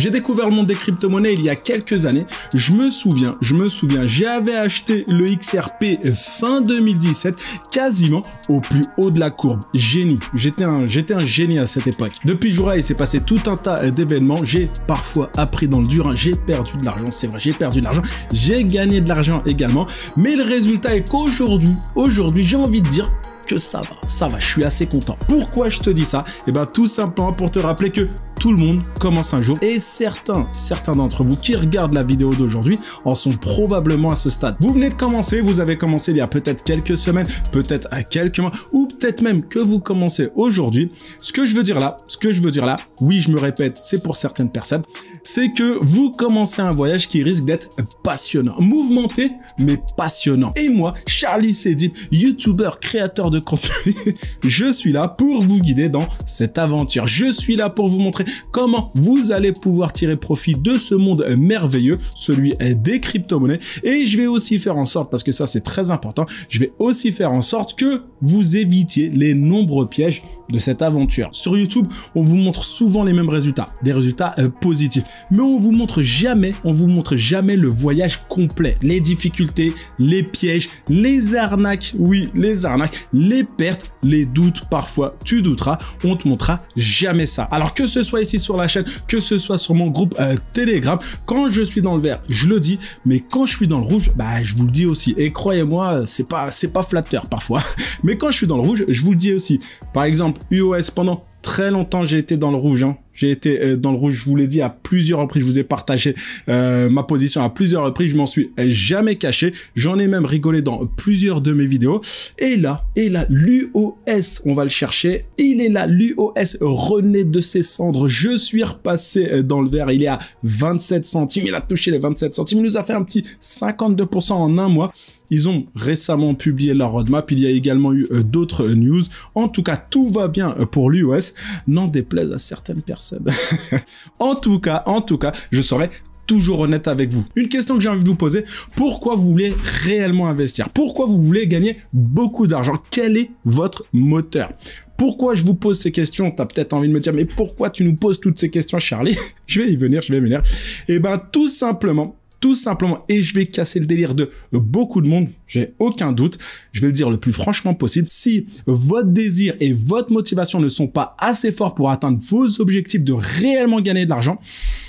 J'ai découvert le monde des crypto-monnaies il y a quelques années. Je me souviens, je me souviens, j'avais acheté le XRP fin 2017, quasiment au plus haut de la courbe. Génie. J'étais un, génie à cette époque. Depuis jour-là, il s'est passé tout un tas d'événements. J'ai parfois appris dans le dur. Hein. J'ai perdu de l'argent, c'est vrai. J'ai perdu de l'argent. J'ai gagné de l'argent également. Mais le résultat est qu'aujourd'hui, aujourd'hui, j'ai envie de dire que ça va, ça va, je suis assez content. Pourquoi je te dis ça? Eh bien tout simplement pour te rappeler que tout le monde commence un jour et certains, certains d'entre vous qui regardent la vidéo d'aujourd'hui en sont probablement à ce stade. Vous venez de commencer, vous avez commencé il y a peut-être quelques semaines, peut-être à quelques mois ou peut-être même que vous commencez aujourd'hui. Ce que je veux dire là, ce que je veux dire là, oui, je me répète, c'est pour certaines personnes, c'est que vous commencez un voyage qui risque d'être passionnant, mouvementé mais passionnant. Et moi, Charlie Sedit, youtubeur, créateur de contenu, je suis là pour vous guider dans cette aventure. Je suis là pour vous montrer comment vous allez pouvoir tirer profit de ce monde merveilleux, celui des crypto-monnaies. Et je vais aussi faire en sorte, parce que ça c'est très important, je vais aussi faire en sorte que vous évitiez les nombreux pièges de cette aventure. Sur YouTube, on vous montre souvent les mêmes résultats, des résultats euh, positifs. Mais on vous montre jamais, on vous montre jamais le voyage complet, les difficultés, les pièges, les arnaques, oui, les arnaques, les pertes, les doutes, parfois tu douteras, on te montrera jamais ça. Alors que ce soit ici sur la chaîne, que ce soit sur mon groupe euh, Telegram. Quand je suis dans le vert, je le dis, mais quand je suis dans le rouge, bah je vous le dis aussi. Et croyez-moi, c'est pas c'est pas flatteur parfois, mais quand je suis dans le rouge, je vous le dis aussi. Par exemple, UOS pendant très longtemps, j'ai été dans le rouge. Hein. J'ai été euh, dans le rouge, je vous l'ai dit à plusieurs reprises, je vous ai partagé euh, ma position à plusieurs reprises, je m'en suis jamais caché, j'en ai même rigolé dans plusieurs de mes vidéos. Et là, et là, l'UOS, on va le chercher, il est là, l'UOS renaît de ses cendres, je suis repassé euh, dans le vert, il est à 27 centimes, il a touché les 27 centimes, il nous a fait un petit 52% en un mois. Ils ont récemment publié leur roadmap. Il y a également eu d'autres news. En tout cas, tout va bien pour l'UOS. N'en déplaise à certaines personnes en tout cas, en tout je serai toujours honnête avec vous. Une question que j'ai envie de vous poser, pourquoi vous voulez réellement investir? Pourquoi vous voulez gagner beaucoup d'argent? Quel est votre moteur? Pourquoi je vous pose ces questions? Tu as peut-être envie de me dire, mais pourquoi tu nous poses toutes ces questions, Charlie? Je vais y venir, je vais y venir. Eh ben, tout simplement tout simplement, et je vais casser le délire de beaucoup de monde, j'ai aucun doute, je vais le dire le plus franchement possible, si votre désir et votre motivation ne sont pas assez forts pour atteindre vos objectifs de réellement gagner de l'argent,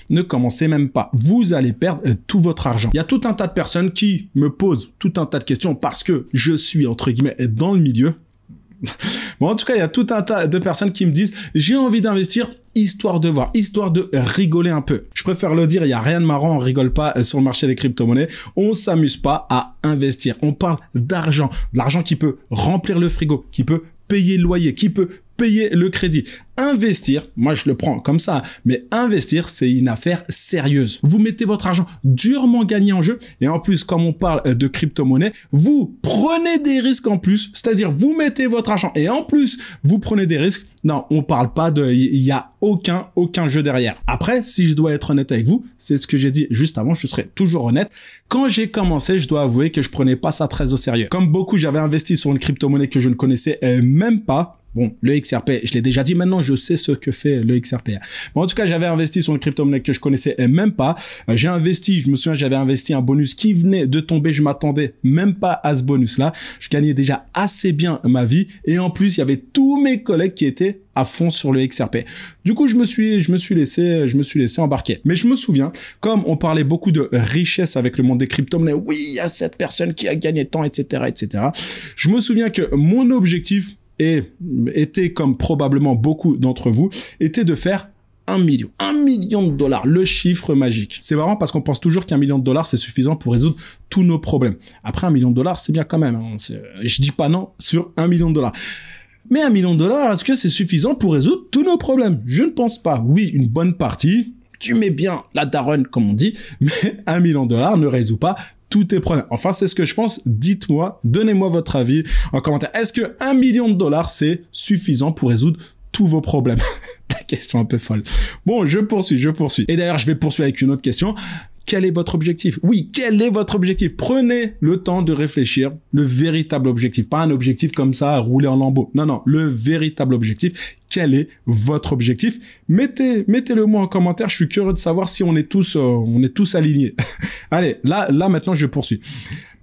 ne commencez même pas. Vous allez perdre euh, tout votre argent. Il y a tout un tas de personnes qui me posent tout un tas de questions parce que je suis, entre guillemets, dans le milieu. bon, en tout cas, il y a tout un tas de personnes qui me disent, j'ai envie d'investir, histoire de voir, histoire de rigoler un peu. Je préfère le dire, il y a rien de marrant, on rigole pas euh, sur le marché des crypto-monnaies. On s'amuse pas à investir. On parle d'argent, de l'argent qui peut remplir le frigo, qui peut payer le loyer, qui peut payer le crédit. Investir, moi je le prends comme ça, mais investir, c'est une affaire sérieuse. Vous mettez votre argent durement gagné en jeu et en plus, comme on parle de crypto-monnaie, vous prenez des risques en plus, c'est-à-dire vous mettez votre argent et en plus, vous prenez des risques. Non, on parle pas de, il y a aucun, aucun jeu derrière. Après, si je dois être honnête avec vous, c'est ce que j'ai dit juste avant, je serai toujours honnête. Quand j'ai commencé, je dois avouer que je prenais pas ça très au sérieux. Comme beaucoup, j'avais investi sur une crypto-monnaie que je ne connaissais euh, même pas Bon, le XRP, je l'ai déjà dit, maintenant je sais ce que fait le XRP. Bon, en tout cas, j'avais investi sur une crypto-monnaie que je connaissais même pas. Euh, j'ai investi, je me souviens, j'avais investi un bonus qui venait de tomber, je m'attendais même pas à ce bonus-là. Je gagnais déjà assez bien ma vie et en plus, il y avait tous mes collègues qui étaient à fond sur le XRP. Du coup, je me suis, je me suis laissé, je me suis laissé embarquer. Mais je me souviens, comme on parlait beaucoup de richesse avec le monde des crypto-monnaies, oui, il y a cette personne qui a gagné tant, etc., etc. Je me souviens que mon objectif, et était comme probablement beaucoup d'entre vous, était de faire un million. Un million de dollars, le chiffre magique. C'est marrant parce qu'on pense toujours qu'un million de dollars, c'est suffisant pour résoudre tous nos problèmes. Après, un million de dollars, c'est bien quand même. Hein. Je dis pas non sur un million de dollars. Mais un million de dollars, est-ce que c'est suffisant pour résoudre tous nos problèmes? Je ne pense pas. Oui, une bonne partie, tu mets bien la daronne, comme on dit, mais un million de dollars ne résout pas tout est prenant. Enfin, c'est ce que je pense. Dites-moi, donnez-moi votre avis en commentaire. Est-ce que un million de dollars, c'est suffisant pour résoudre tous vos problèmes? La question un peu folle. Bon, je poursuis, je poursuis. Et d'ailleurs, je vais poursuivre avec une autre question. Quel est votre objectif? Oui, quel est votre objectif? Prenez le temps de réfléchir, le véritable objectif, pas un objectif comme ça, rouler en lambeau. Non, non, le véritable objectif. Quel est votre objectif? Mettez, mettez-le moi en commentaire. Je suis curieux de savoir si on est tous, euh, on est tous alignés. Allez, là, là maintenant, je poursuis.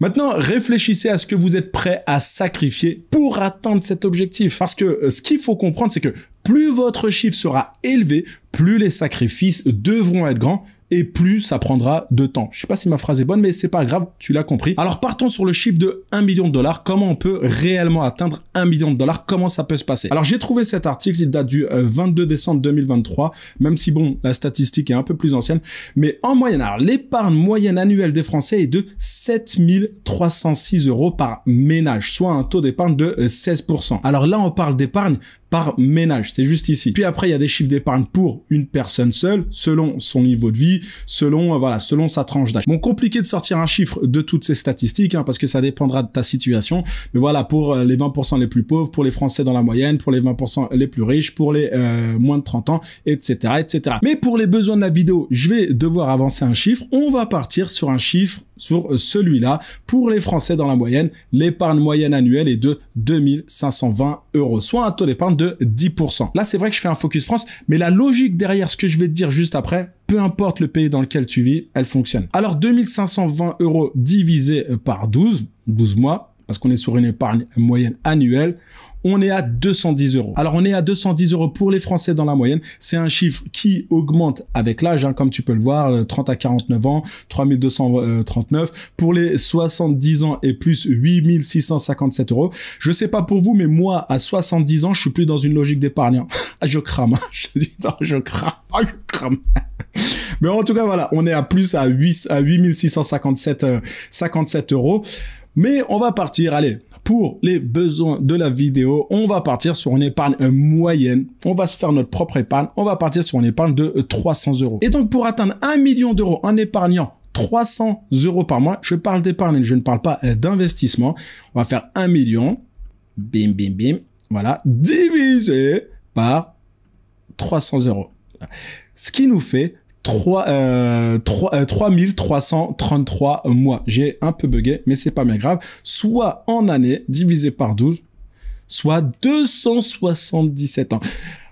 Maintenant, réfléchissez à ce que vous êtes prêt à sacrifier pour atteindre cet objectif. Parce que euh, ce qu'il faut comprendre, c'est que plus votre chiffre sera élevé, plus les sacrifices devront être grands et plus ça prendra de temps. Je sais pas si ma phrase est bonne, mais c'est pas grave, tu l'as compris. Alors partons sur le chiffre de 1 million de dollars. Comment on peut réellement atteindre 1 million de dollars? Comment ça peut se passer? Alors j'ai trouvé cet article, il date du 22 euh, décembre 2023, même si bon, la statistique est un peu plus ancienne, mais en moyenne, alors l'épargne moyenne annuelle des Français est de 7306 euros par ménage, soit un taux d'épargne de 16%. Euh, alors là, on parle d'épargne par ménage. C'est juste ici. Puis après, il y a des chiffres d'épargne pour une personne seule, selon son niveau de vie, selon euh, voilà, selon sa tranche d'âge. Bon, compliqué de sortir un chiffre de toutes ces statistiques, hein, parce que ça dépendra de ta situation. Mais voilà, pour euh, les 20% les plus pauvres, pour les Français dans la moyenne, pour les 20% les plus riches, pour les euh, moins de 30 ans, etc., etc. Mais pour les besoins de la vidéo, je vais devoir avancer un chiffre. On va partir sur un chiffre sur celui-là. Pour les Français dans la moyenne, l'épargne moyenne annuelle est de 2520 euros, soit un taux d'épargne de 10%. Là, c'est vrai que je fais un focus France, mais la logique derrière ce que je vais te dire juste après, peu importe le pays dans lequel tu vis, elle fonctionne. Alors, 2520 euros divisé par 12, 12 mois, parce qu'on est sur une épargne moyenne annuelle, on est à 210 euros. Alors on est à 210 euros pour les Français dans la moyenne. C'est un chiffre qui augmente avec l'âge, hein, comme tu peux le voir, 30 euh, à 49 ans, 3239. Pour les 70 ans et plus, 8657 euros. Je sais pas pour vous, mais moi, à 70 ans, je suis plus dans une logique d'épargne. Hein. Ah, je crame. Hein. Je te dis, je crame. Ah, je crame. Mais en tout cas, voilà, on est à plus à 8, à 8657 57 euh, euros. Mais on va partir, allez, pour les besoins de la vidéo, on va partir sur une épargne moyenne. On va se faire notre propre épargne. On va partir sur une épargne de 300 euros. Et donc, pour atteindre 1 million d'euros en épargnant 300 euros par mois, je parle d'épargne, je ne parle pas d'investissement. On va faire 1 million. Bim, bim, bim. Voilà. Divisé par 300 euros. Ce qui nous fait 3, euh, 3, 3333 euh, mois. J'ai un peu bugué, mais c'est pas bien grave. Soit en année, divisé par 12, soit 277 ans.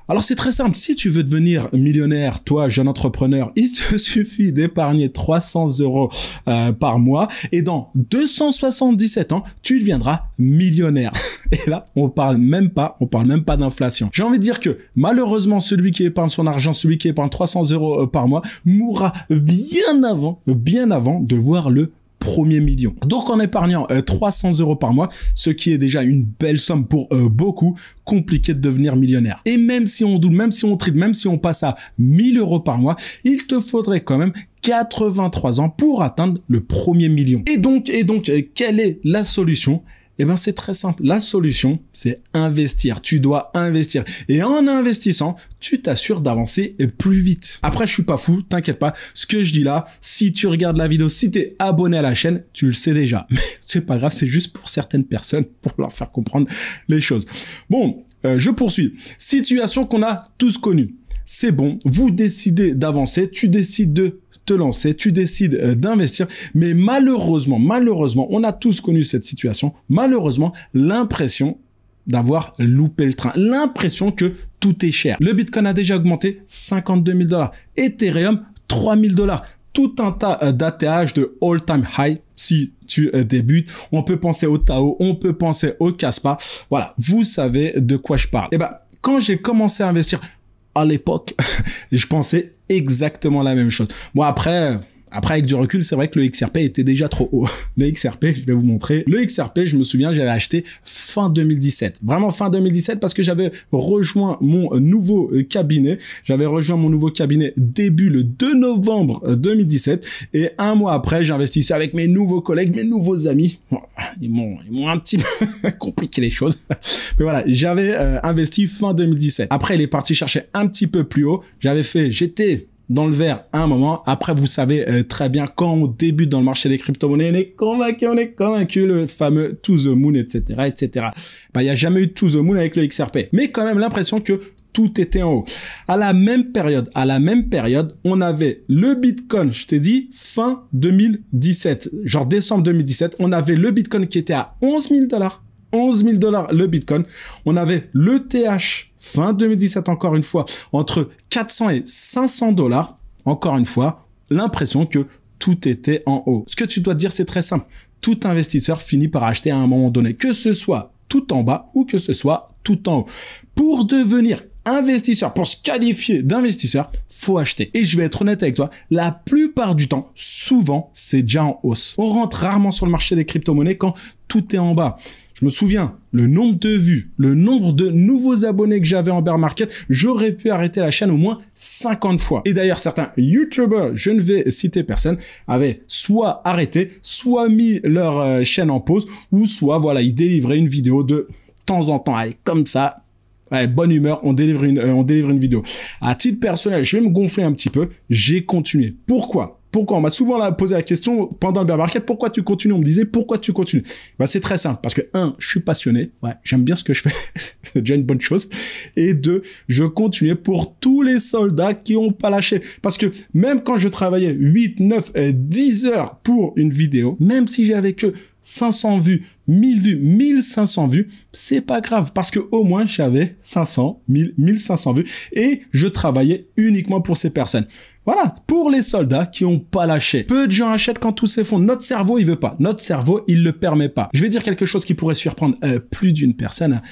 Alors c'est très simple, si tu veux devenir millionnaire, toi jeune entrepreneur, il te suffit d'épargner 300 euros euh, par mois et dans 277 ans, tu deviendras millionnaire. Et là, on parle même pas, on parle même pas d'inflation. J'ai envie de dire que malheureusement, celui qui épargne son argent, celui qui épargne 300 euros euh, par mois, mourra bien avant, bien avant de voir le premier million. Donc en épargnant 300 euh, euros par mois, ce qui est déjà une belle somme pour euh, beaucoup, compliqué de devenir millionnaire. Et même si on double, même si on triple, même si on passe à 1000 euros par mois, il te faudrait quand même 83 ans pour atteindre le premier million. Et donc, et donc, euh, quelle est la solution? Eh ben, c'est très simple. La solution, c'est investir. Tu dois investir. Et en investissant, tu t'assures d'avancer plus vite. Après, je suis pas fou, t'inquiète pas. Ce que je dis là, si tu regardes la vidéo, si tu es abonné à la chaîne, tu le sais déjà. Mais c'est pas grave, c'est juste pour certaines personnes, pour leur faire comprendre les choses. Bon, euh, je poursuis. Situation qu'on a tous connue. C'est bon, vous décidez d'avancer, tu décides de te lancer, tu décides euh, d'investir, mais malheureusement, malheureusement, on a tous connu cette situation, malheureusement, l'impression d'avoir loupé le train, l'impression que tout est cher. Le Bitcoin a déjà augmenté 52 000 dollars, Ethereum 3 000 dollars, tout un tas euh, d'ATH de all-time high si tu euh, débutes. On peut penser au Tao, on peut penser au Caspa. Voilà, vous savez de quoi je parle. Eh ben, quand j'ai commencé à investir à l'époque, je pensais exactement la même chose. Moi, après, après, avec du recul, c'est vrai que le XRP était déjà trop haut. Le XRP, je vais vous montrer. Le XRP, je me souviens, j'avais acheté fin 2017. Vraiment fin 2017 parce que j'avais rejoint mon nouveau cabinet. J'avais rejoint mon nouveau cabinet début le 2 novembre 2017. Et un mois après, j'investissais avec mes nouveaux collègues, mes nouveaux amis. Ils m'ont, ils m'ont un petit peu compliqué les choses. Mais voilà, j'avais euh, investi fin 2017. Après, il est parti chercher un petit peu plus haut. J'avais fait, j'étais dans le vert à un moment. Après, vous savez euh, très bien quand on débute dans le marché des crypto-monnaies, on est convaincu, on est convaincu le fameux to the moon, etc., etc. Bah, il y a jamais eu to the moon avec le XRP. Mais quand même l'impression que tout était en haut. À la même période, à la même période, on avait le Bitcoin, je t'ai dit, fin 2017, genre décembre 2017, on avait le Bitcoin qui était à 11 000 dollars. 11 000 dollars le Bitcoin. On avait le TH fin 2017 encore une fois entre 400 et 500 dollars. Encore une fois, l'impression que tout était en haut. Ce que tu dois dire, c'est très simple. Tout investisseur finit par acheter à un moment donné, que ce soit tout en bas ou que ce soit tout en haut. Pour devenir investisseur, pour se qualifier d'investisseur, faut acheter. Et je vais être honnête avec toi, la plupart du temps, souvent, c'est déjà en hausse. On rentre rarement sur le marché des crypto-monnaies quand tout est en bas. Je me souviens, le nombre de vues, le nombre de nouveaux abonnés que j'avais en bear market, j'aurais pu arrêter la chaîne au moins 50 fois. Et d'ailleurs, certains YouTubers, je ne vais citer personne, avaient soit arrêté, soit mis leur euh, chaîne en pause, ou soit, voilà, ils délivraient une vidéo de temps en temps. Allez, comme ça, Ouais, bonne humeur, on délivre euh, on délivre une vidéo. À titre personnel, je vais me gonfler un petit peu. J'ai continué. Pourquoi? Pourquoi On m'a souvent posé la question pendant le bear market, pourquoi tu continues On me disait, pourquoi tu continues bah, C'est très simple, parce que un, je suis passionné, ouais, j'aime bien ce que je fais, c'est déjà une bonne chose. Et deux, je continuais pour tous les soldats qui ont pas lâché. Parce que même quand je travaillais 8, 9, 10 heures pour une vidéo, même si j'avais que 500 vues, 1000 vues, 1500 vues, c'est pas grave parce que au moins j'avais 500, 1000, 1500 vues et je travaillais uniquement pour ces personnes. Voilà, pour les soldats qui ont pas lâché. Peu de gens achètent quand tout s'effondre. Notre cerveau, il veut pas. Notre cerveau, il le permet pas. Je vais dire quelque chose qui pourrait surprendre euh, plus d'une personne, hein.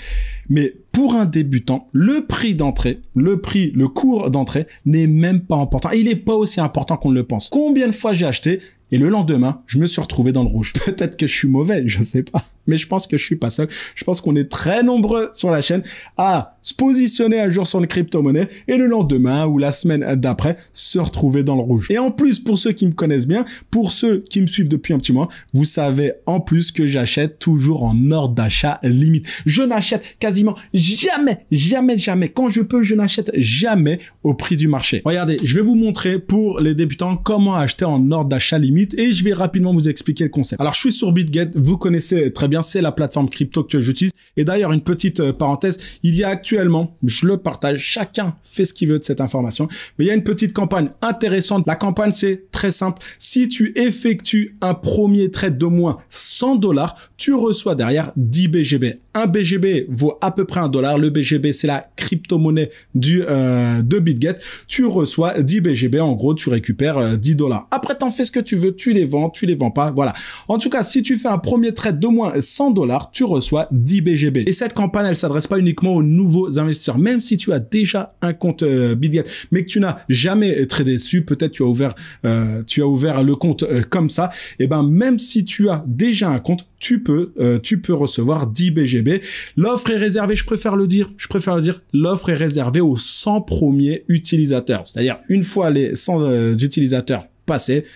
mais pour un débutant, le prix d'entrée, le prix, le cours d'entrée n'est même pas important. Il est pas aussi important qu'on le pense. Combien de fois j'ai acheté et le lendemain, je me suis retrouvé dans le rouge. Peut-être que je suis mauvais, je sais pas. Mais je pense que je suis pas seul. Je pense qu'on est très nombreux sur la chaîne à se positionner un jour sur une crypto-monnaie et le lendemain ou la semaine d'après se retrouver dans le rouge. Et en plus, pour ceux qui me connaissent bien, pour ceux qui me suivent depuis un petit mois, vous savez en plus que j'achète toujours en ordre d'achat limite. Je n'achète quasiment jamais, jamais, jamais. Quand je peux, je n'achète jamais au prix du marché. Regardez, je vais vous montrer pour les débutants comment acheter en ordre d'achat limite et je vais rapidement vous expliquer le concept. Alors, je suis sur BitGet, vous connaissez très bien, c'est la plateforme crypto que j'utilise. Et d'ailleurs, une petite euh, parenthèse, il y a actuellement, je le partage, chacun fait ce qu'il veut de cette information, mais il y a une petite campagne intéressante. La campagne, c'est très simple. Si tu effectues un premier trade de moins 100 dollars, tu reçois derrière 10 BGB. Un BGB vaut à peu près un dollar. Le BGB, c'est la crypto-monnaie du euh, de BitGet. Tu reçois 10 BGB. En gros, tu récupères 10 euh, dollars. Après, t'en fais ce que tu veux. Tu les vends, tu les vends pas. Voilà. En tout cas, si tu fais un premier trade de moins 100 dollars, tu reçois 10 BGB. Et cette campagne, elle s'adresse pas uniquement aux nouveaux investisseurs. Même si tu as déjà un compte euh, BitGet, mais que tu n'as jamais tradé dessus, peut-être tu as ouvert, euh, tu as ouvert le compte euh, comme ça. Et ben, même si tu as déjà un compte, tu peux, euh, tu peux recevoir 10 BGB. L'offre est réservée, je préfère le dire, je préfère le dire, l'offre est réservée aux 100 premiers utilisateurs. C'est-à-dire, une fois les 100 euh, utilisateurs passés,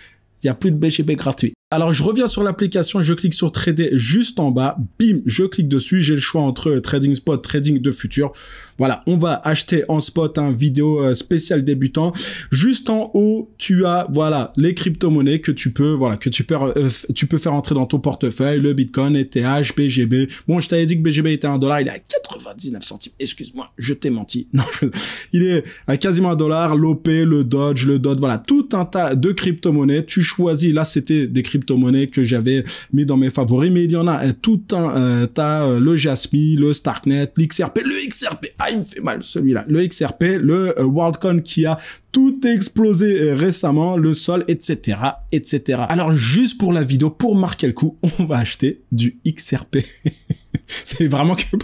il n'y a plus de BGB gratuit. Alors je reviens sur l'application, je clique sur trader juste en bas, bim, je clique dessus, j'ai le choix entre trading spot, trading de futur. Voilà, on va acheter en spot un vidéo euh, spécial débutant. Juste en haut, tu as voilà les crypto-monnaies que tu peux voilà que tu peux euh, tu peux faire entrer dans ton portefeuille, le Bitcoin, ETH, BGB. Bon, je t'avais dit que BGB était un dollar, il est à 99 centimes. Excuse-moi, je t'ai menti. Non, il est à quasiment un dollar. L'OP, le Dodge, le DOT, voilà, tout un tas de crypto-monnaies. Tu choisis. Là, c'était des crypto-monnaies que j'avais mis dans mes favoris, mais il y en a tout un euh, tas. le Jasmy, le Starknet, l'XRP, le XRP il me fait mal celui-là. Le XRP, le euh, WorldCoin qui a tout explosé euh, récemment, le sol, etc., etc. Alors juste pour la vidéo, pour marquer le coup, on va acheter du XRP. C'est vraiment que...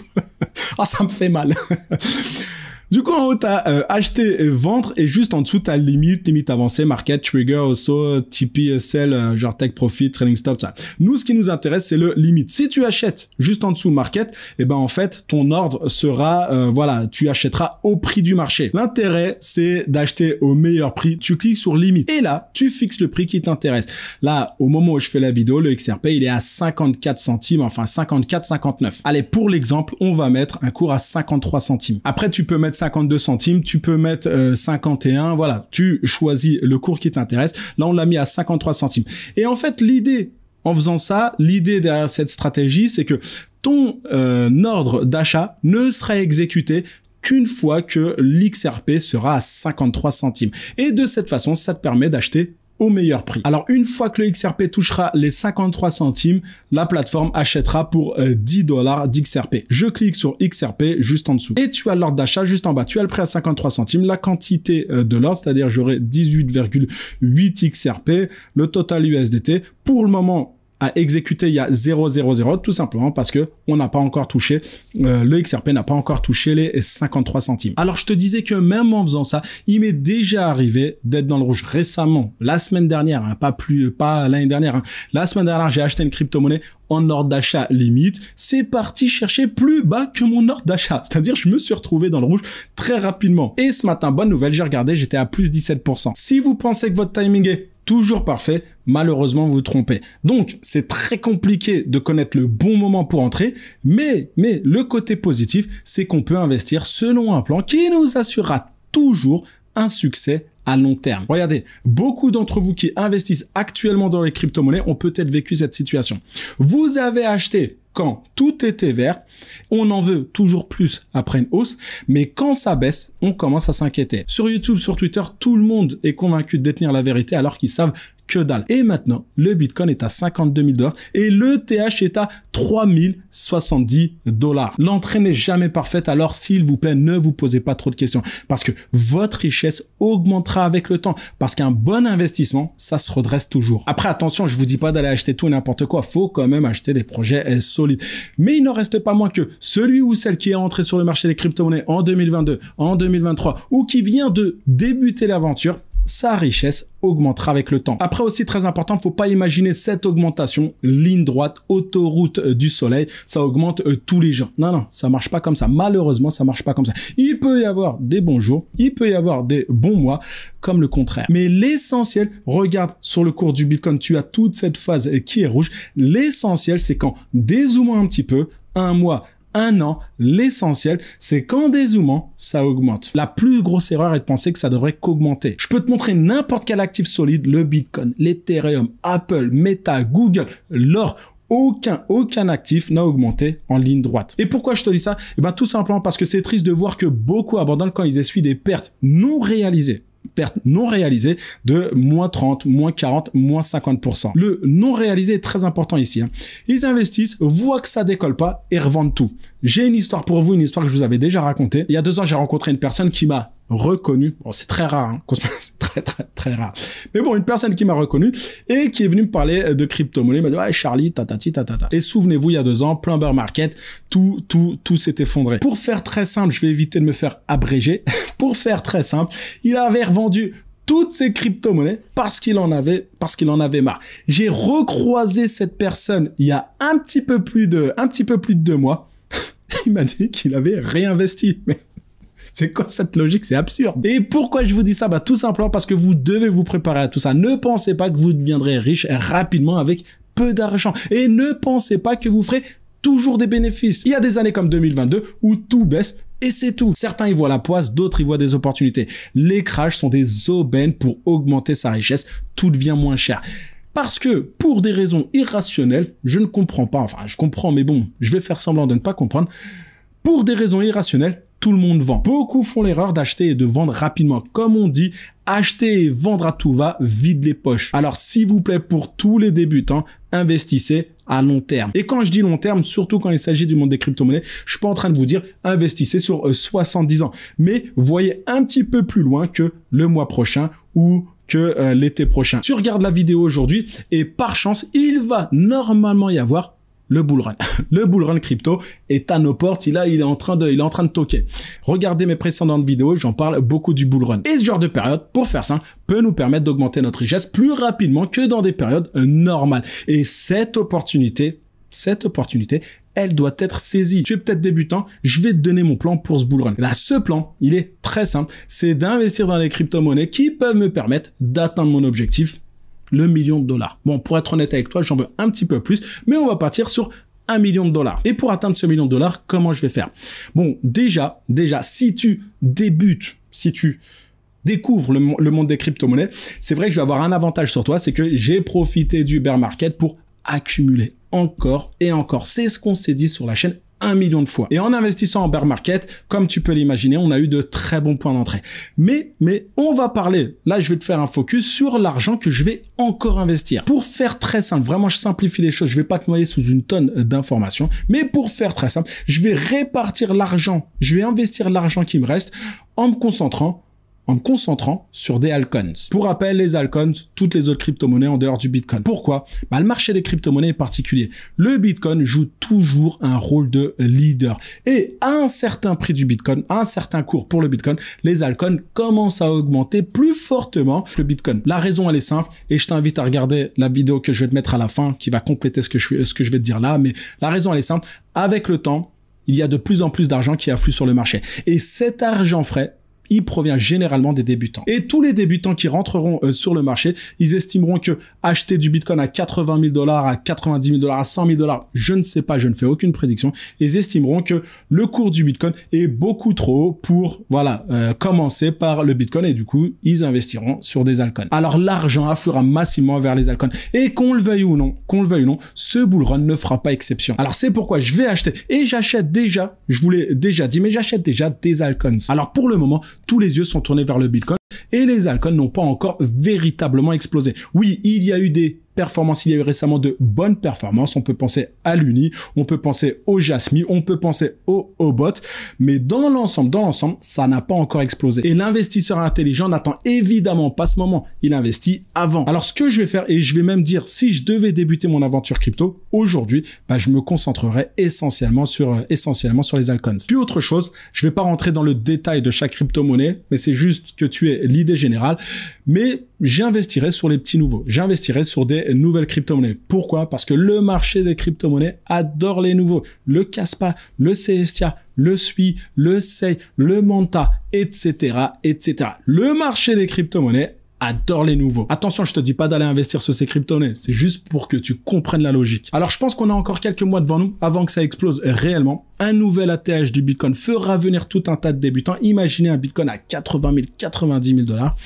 Ah, ça me fait mal. Du coup, en haut, t'as euh, acheter et vendre et juste en dessous, t'as limite, limite avancée, market, trigger, also, TP, sell, euh, genre take profit, trailing stop, ça. Nous, ce qui nous intéresse, c'est le limite. Si tu achètes juste en dessous market, et eh ben, en fait, ton ordre sera, euh, voilà, tu achèteras au prix du marché. L'intérêt, c'est d'acheter au meilleur prix. Tu cliques sur limite. Et là, tu fixes le prix qui t'intéresse. Là, au moment où je fais la vidéo, le XRP, il est à 54 centimes, enfin 54, 59. Allez, pour l'exemple, on va mettre un cours à 53 centimes. Après, tu peux mettre 52 centimes, tu peux mettre 51, euh, voilà, tu choisis le cours qui t'intéresse. Là, on l'a mis à 53 centimes. Et en fait, l'idée en faisant ça, l'idée derrière cette stratégie, c'est que ton euh, ordre d'achat ne serait exécuté qu'une fois que l'XRP sera à 53 centimes. Et de cette façon, ça te permet d'acheter au meilleur prix. Alors une fois que le XRP touchera les 53 centimes, la plateforme achètera pour 10 euh, dollars d'XRP. Je clique sur XRP juste en dessous. Et tu as l'ordre d'achat juste en bas. Tu as le prix à 53 centimes, la quantité euh, de l'ordre, c'est-à-dire j'aurai 18,8 XRP, le total USDT. Pour le moment, à exécuter il y a 000 tout simplement parce que on n'a pas encore touché euh, le XRP n'a pas encore touché les 53 centimes. Alors je te disais que même en faisant ça, il m'est déjà arrivé d'être dans le rouge récemment, la semaine dernière, hein, pas plus pas l'année dernière. Hein. La semaine dernière, j'ai acheté une crypto-monnaie en ordre d'achat limite, c'est parti chercher plus bas que mon ordre d'achat. C'est-à-dire, je me suis retrouvé dans le rouge très rapidement. Et ce matin, bonne nouvelle, j'ai regardé, j'étais à plus 17%. Si vous pensez que votre timing est toujours parfait, malheureusement vous trompez. Donc c'est très compliqué de connaître le bon moment pour entrer, mais mais le côté positif, c'est qu'on peut investir selon un plan qui nous assurera toujours un succès à long terme. Regardez, beaucoup d'entre vous qui investissent actuellement dans les crypto-monnaies ont peut-être vécu cette situation. Vous avez acheté quand tout était vert, on en veut toujours plus après une hausse, mais quand ça baisse, on commence à s'inquiéter. Sur YouTube, sur Twitter, tout le monde est convaincu de détenir la vérité alors qu'ils savent que dalle. Et maintenant, le Bitcoin est à 52 000 dollars et le TH est à 3070 dollars. L'entrée n'est jamais parfaite, alors s'il vous plaît, ne vous posez pas trop de questions parce que votre richesse augmentera avec le temps parce qu'un bon investissement, ça se redresse toujours. Après, attention, je vous dis pas d'aller acheter tout et n'importe quoi. Faut quand même acheter des projets solides. Mais il n'en reste pas moins que celui ou celle qui est entré sur le marché des crypto-monnaies en 2022, en 2023 ou qui vient de débuter l'aventure, sa richesse augmentera avec le temps. Après aussi très important, faut pas imaginer cette augmentation ligne droite, autoroute euh, du soleil, ça augmente euh, tous les jours. Non non, ça marche pas comme ça. Malheureusement, ça marche pas comme ça. Il peut y avoir des bons jours, il peut y avoir des bons mois comme le contraire. Mais l'essentiel, regarde sur le cours du Bitcoin, tu as toute cette phase qui est rouge. L'essentiel, c'est quand dézoomons un petit peu, un mois, un an, l'essentiel, c'est qu'en dézoomant, ça augmente. La plus grosse erreur est de penser que ça devrait qu'augmenter. Je peux te montrer n'importe quel actif solide, le Bitcoin, l'Ethereum, Apple, Meta, Google, l'or aucun, aucun actif n'a augmenté en ligne droite. Et pourquoi je te dis ça? Eh ben, tout simplement parce que c'est triste de voir que beaucoup abandonnent quand ils essuient des pertes non réalisées perte non réalisée de moins 30, moins 40, moins 50%. Le non réalisé est très important ici. Hein. Ils investissent, voient que ça décolle pas et revendent tout. J'ai une histoire pour vous, une histoire que je vous avais déjà racontée. Il y a deux ans, j'ai rencontré une personne qui m'a reconnu. Bon, c'est très rare, hein. c'est très très très rare. Mais bon, une personne qui m'a reconnu et qui est venue me parler de crypto-monnaie, m'a dit ouais Charlie, tatati tatata. Et souvenez-vous, il y a deux ans, Plumber Market, tout tout tout s'est effondré. Pour faire très simple, je vais éviter de me faire abréger. Pour faire très simple, il avait revendu toutes ses crypto-monnaies parce qu'il en avait parce qu'il en avait marre. J'ai recroisé cette personne il y a un petit peu plus de un petit peu plus de deux mois. il m'a dit qu'il avait réinvesti. Mais c'est quoi cette logique? C'est absurde. Et pourquoi je vous dis ça? Bah tout simplement parce que vous devez vous préparer à tout ça. Ne pensez pas que vous deviendrez riche rapidement avec peu d'argent. Et ne pensez pas que vous ferez toujours des bénéfices. Il y a des années comme 2022 où tout baisse et c'est tout. Certains y voient la poisse, d'autres y voient des opportunités. Les crashs sont des aubaines pour augmenter sa richesse. Tout devient moins cher. Parce que pour des raisons irrationnelles, je ne comprends pas, enfin je comprends mais bon, je vais faire semblant de ne pas comprendre. Pour des raisons irrationnelles, tout le monde vend. Beaucoup font l'erreur d'acheter et de vendre rapidement. Comme on dit, acheter et vendre à tout va, vide les poches. Alors s'il vous plaît, pour tous les débutants, investissez à long terme. Et quand je dis long terme, surtout quand il s'agit du monde des crypto-monnaies, je suis pas en train de vous dire investissez sur 70 euh, ans, mais voyez un petit peu plus loin que le mois prochain ou que euh, l'été prochain. Tu regardes la vidéo aujourd'hui et par chance, il va normalement y avoir le bullrun. Le bullrun crypto est à nos portes. Il, a, il est en train de, il est en train de toquer. Regardez mes précédentes vidéos, j'en parle beaucoup du bullrun. Et ce genre de période, pour faire ça, peut nous permettre d'augmenter notre richesse plus rapidement que dans des périodes normales. Et cette opportunité, cette opportunité, elle doit être saisie. Tu es peut-être débutant, je vais te donner mon plan pour ce bullrun. Là, ce plan, il est très simple. C'est d'investir dans les crypto-monnaies qui peuvent me permettre d'atteindre mon objectif le million de dollars. Bon, pour être honnête avec toi, j'en veux un petit peu plus, mais on va partir sur un million de dollars. Et pour atteindre ce million de dollars, comment je vais faire? Bon, déjà, déjà, si tu débutes, si tu découvres le, monde des crypto-monnaies, c'est vrai que je vais avoir un avantage sur toi, c'est que j'ai profité du bear market pour accumuler encore et encore. C'est ce qu'on s'est dit sur la chaîne un million de fois. Et en investissant en bear market, comme tu peux l'imaginer, on a eu de très bons points d'entrée. Mais, mais, on va parler, là je vais te faire un focus sur l'argent que je vais encore investir. Pour faire très simple, vraiment je simplifie les choses, je vais pas te noyer sous une tonne d'informations, mais pour faire très simple, je vais répartir l'argent, je vais investir l'argent qui me reste en me concentrant en me concentrant sur des altcoins. Pour rappel, les altcoins, toutes les autres crypto-monnaies en dehors du Bitcoin. Pourquoi? Bah, Le marché des crypto-monnaies est particulier. Le Bitcoin joue toujours un rôle de leader. Et à un certain prix du Bitcoin, à un certain cours pour le Bitcoin, les altcoins commencent à augmenter plus fortement que le Bitcoin. La raison, elle est simple, et je t'invite à regarder la vidéo que je vais te mettre à la fin, qui va compléter ce que je, ce que je vais te dire là, mais la raison, elle est simple. Avec le temps, il y a de plus en plus d'argent qui afflue sur le marché. Et cet argent frais, il provient généralement des débutants. Et tous les débutants qui rentreront euh, sur le marché, ils estimeront que acheter du Bitcoin à 80 000 dollars, à 90 000 dollars, à 100 000 dollars, je ne sais pas, je ne fais aucune prédiction. Ils estimeront que le cours du Bitcoin est beaucoup trop haut pour, voilà, euh, commencer par le Bitcoin et du coup, ils investiront sur des altcoins. Alors l'argent affluera massivement vers les altcoins. Et qu'on le veuille ou non, qu'on le veuille ou non, ce bull run ne fera pas exception. Alors c'est pourquoi je vais acheter et j'achète déjà, je vous l'ai déjà dit, mais j'achète déjà des altcoins. Alors pour le moment, tous les yeux sont tournés vers le Bitcoin et les altcoins n'ont pas encore véritablement explosé. Oui, il y a eu des performances, il y a eu récemment de bonnes performances. On peut penser à l'Uni, on peut penser au Jasmine, on peut penser au Obot, mais dans l'ensemble, dans l'ensemble, ça n'a pas encore explosé. Et l'investisseur intelligent n'attend évidemment pas ce moment. Il investit avant. Alors ce que je vais faire, et je vais même dire, si je devais débuter mon aventure crypto aujourd'hui, bah, je me concentrerai essentiellement sur euh, essentiellement sur les altcoins. Puis autre chose, je vais pas rentrer dans le détail de chaque crypto-monnaie, mais c'est juste que tu aies l'idée générale. Mais j'investirai sur les petits nouveaux. J'investirai sur des nouvelles crypto-monnaies. Pourquoi? Parce que le marché des crypto-monnaies adore les nouveaux. Le Caspa, le Celestia, le SUI, le SEI, le Manta, etc., etc. Le marché des crypto-monnaies adore les nouveaux. Attention, je te dis pas d'aller investir sur ces crypto-monnaies, c'est juste pour que tu comprennes la logique. Alors je pense qu'on a encore quelques mois devant nous avant que ça explose réellement. Un nouvel ATH du Bitcoin fera venir tout un tas de débutants. Imaginez un Bitcoin à 80 000, 90 000 dollars.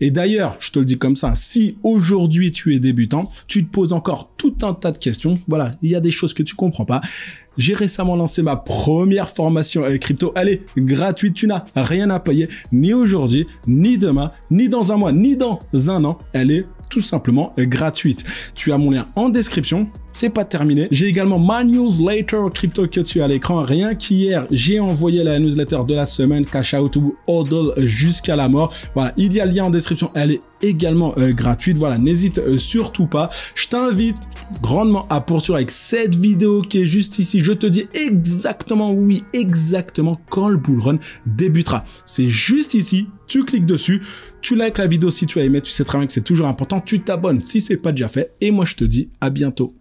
Et d'ailleurs, je te le dis comme ça, si aujourd'hui tu es débutant, tu te poses encore tout un tas de questions. Voilà, il y a des choses que tu comprends pas. J'ai récemment lancé ma première formation avec crypto. Elle est gratuite. Tu n'as rien à payer ni aujourd'hui, ni demain, ni dans un mois, ni dans un an. Elle est tout simplement gratuite. Tu as mon lien en description c'est pas terminé. J'ai également ma newsletter crypto que tu as à l'écran. Rien qu'hier, j'ai envoyé la newsletter de la semaine Cash Out to Hodl jusqu'à la mort. Voilà, il y a le lien en description. Elle est également euh, gratuite. Voilà, n'hésite euh, surtout pas. Je t'invite grandement à poursuivre avec cette vidéo qui est juste ici. Je te dis exactement, oui, exactement quand le bull run débutera. C'est juste ici. Tu cliques dessus, tu likes la vidéo si tu as aimé, tu sais très bien que c'est toujours important. Tu t'abonnes si c'est pas déjà fait. Et moi, je te dis à bientôt.